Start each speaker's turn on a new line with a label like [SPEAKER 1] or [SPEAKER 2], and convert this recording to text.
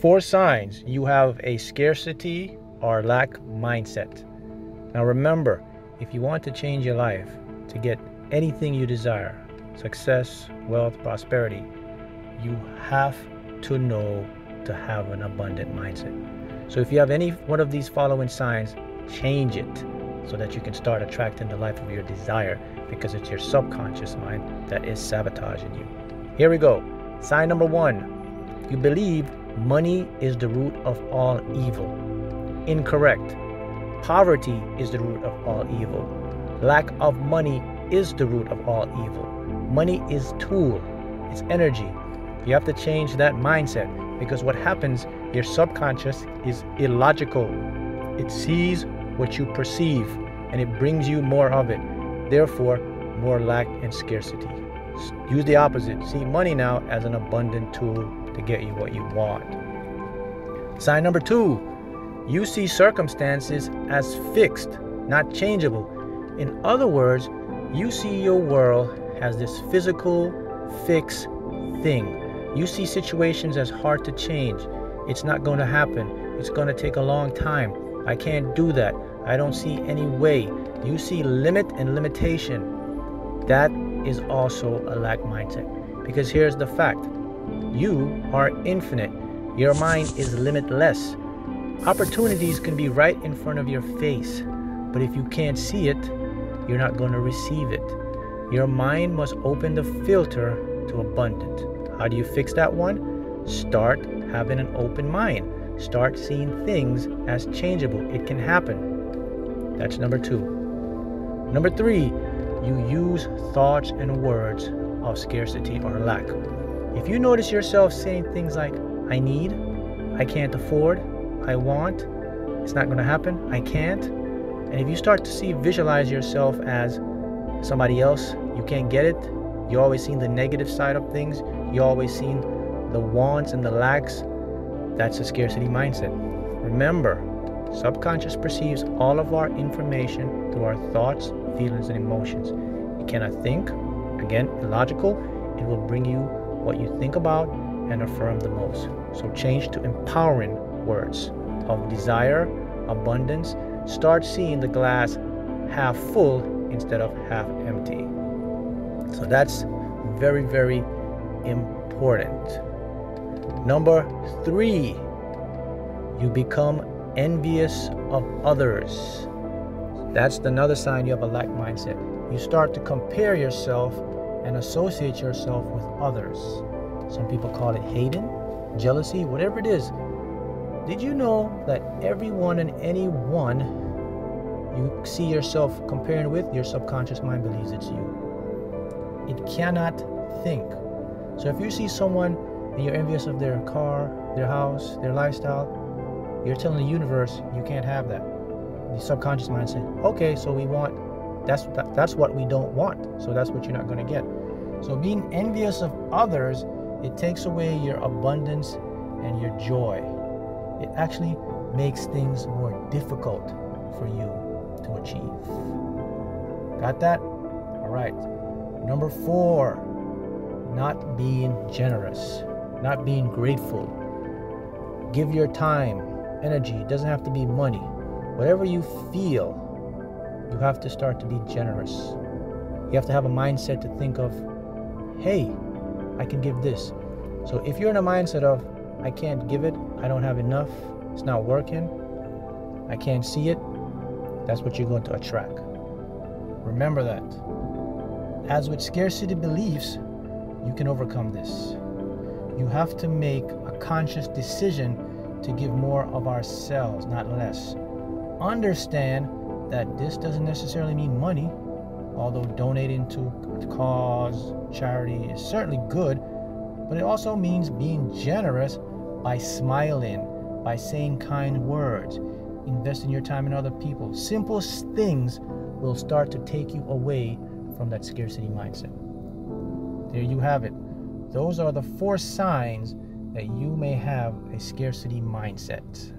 [SPEAKER 1] Four signs you have a scarcity or lack mindset. Now remember, if you want to change your life, to get anything you desire, success, wealth, prosperity, you have to know to have an abundant mindset. So if you have any one of these following signs, change it so that you can start attracting the life of your desire because it's your subconscious mind that is sabotaging you. Here we go. Sign number one you believe money is the root of all evil. Incorrect. Poverty is the root of all evil. Lack of money is the root of all evil. Money is tool, it's energy. You have to change that mindset because what happens, your subconscious is illogical. It sees what you perceive and it brings you more of it. Therefore, more lack and scarcity. Use the opposite. See money now as an abundant tool to get you what you want. Sign number two you see circumstances as fixed, not changeable. In other words, you see your world as this physical, fixed thing. You see situations as hard to change. It's not going to happen. It's going to take a long time. I can't do that. I don't see any way. You see limit and limitation. That is also a lack mindset. Because here's the fact you are infinite, your mind is limitless. Opportunities can be right in front of your face, but if you can't see it, you're not going to receive it. Your mind must open the filter to abundant. How do you fix that one? Start having an open mind. Start seeing things as changeable. It can happen. That's number two. Number three, you use thoughts and words of scarcity or lack. If you notice yourself saying things like, I need, I can't afford, I want, it's not going to happen, I can't, and if you start to see, visualize yourself as somebody else, you can't get it, you always seen the negative side of things, you always seen the wants and the lacks, that's a scarcity mindset. Remember, subconscious perceives all of our information through our thoughts, feelings, and emotions. It cannot think, again, illogical, it will bring you what you think about and affirm the most. So change to empowering words of desire, abundance. Start seeing the glass half full instead of half empty. So that's very, very important. Number three, you become envious of others. That's another sign you have a lack mindset. You start to compare yourself and associate yourself with others. Some people call it hating, jealousy, whatever it is. Did you know that everyone and anyone you see yourself comparing with, your subconscious mind believes it's you? It cannot think. So if you see someone and you're envious of their car, their house, their lifestyle, you're telling the universe you can't have that. The subconscious mind says, okay, so we want that's that, that's what we don't want. So that's what you're not going to get. So being envious of others, it takes away your abundance and your joy. It actually makes things more difficult for you to achieve. Got that? All right. Number 4, not being generous, not being grateful. Give your time, energy, it doesn't have to be money. Whatever you feel you have to start to be generous. You have to have a mindset to think of, hey, I can give this. So if you're in a mindset of, I can't give it, I don't have enough, it's not working, I can't see it, that's what you're going to attract. Remember that. As with scarcity beliefs, you can overcome this. You have to make a conscious decision to give more of ourselves, not less. Understand that this doesn't necessarily mean money, although donating to cause, charity is certainly good, but it also means being generous by smiling, by saying kind words, investing your time in other people. Simple things will start to take you away from that scarcity mindset. There you have it. Those are the four signs that you may have a scarcity mindset.